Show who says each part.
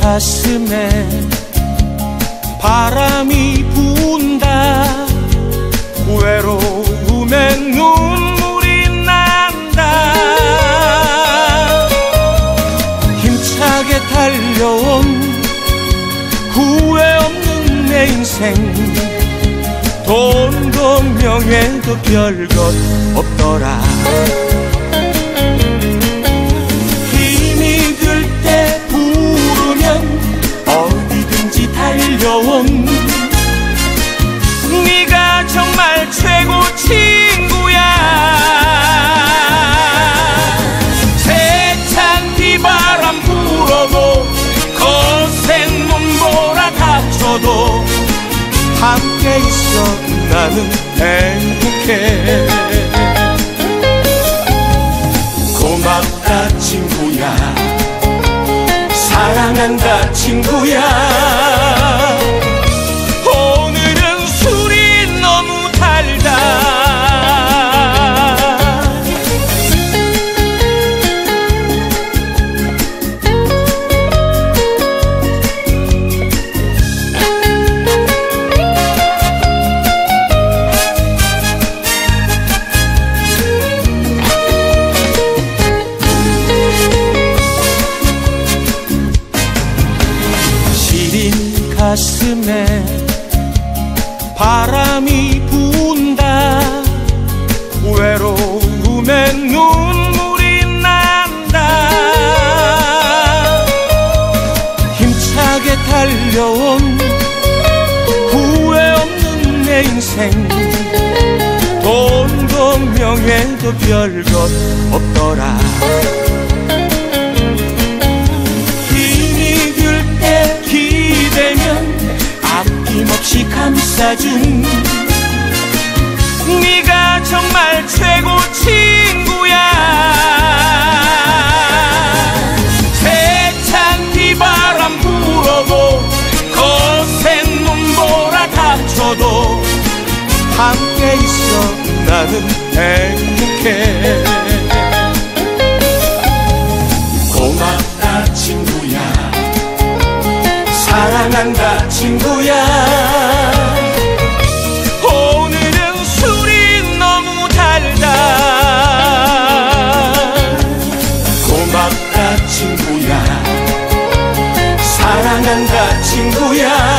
Speaker 1: 가슴에 바람이 분다. 외로움에 눈물이 난다. 힘차게 달려온 후회 없는 내 인생. 돈도 명예도 별것 없더라. 달려온 네가 정말 최고 친구야. 세찬 비바람 불어도 거센 눈보라 닥쳐도 함께 있어 나는 행복해. 고맙다 친구야. 사랑한다 친구야 가슴에 바람이 분다. 외로움에 눈물이 난다. 힘차게 달려온 후회 없는 내 인생. 돈도 명예도 별것 없더라 감싸준 네가 정말 최고 친구야. 세찬 비바람 불어도 거센 눈보라 닥쳐도 함께 있어 나는 행복해. 고맙다 친구야. 사랑한다 친구야 사랑한다 친구야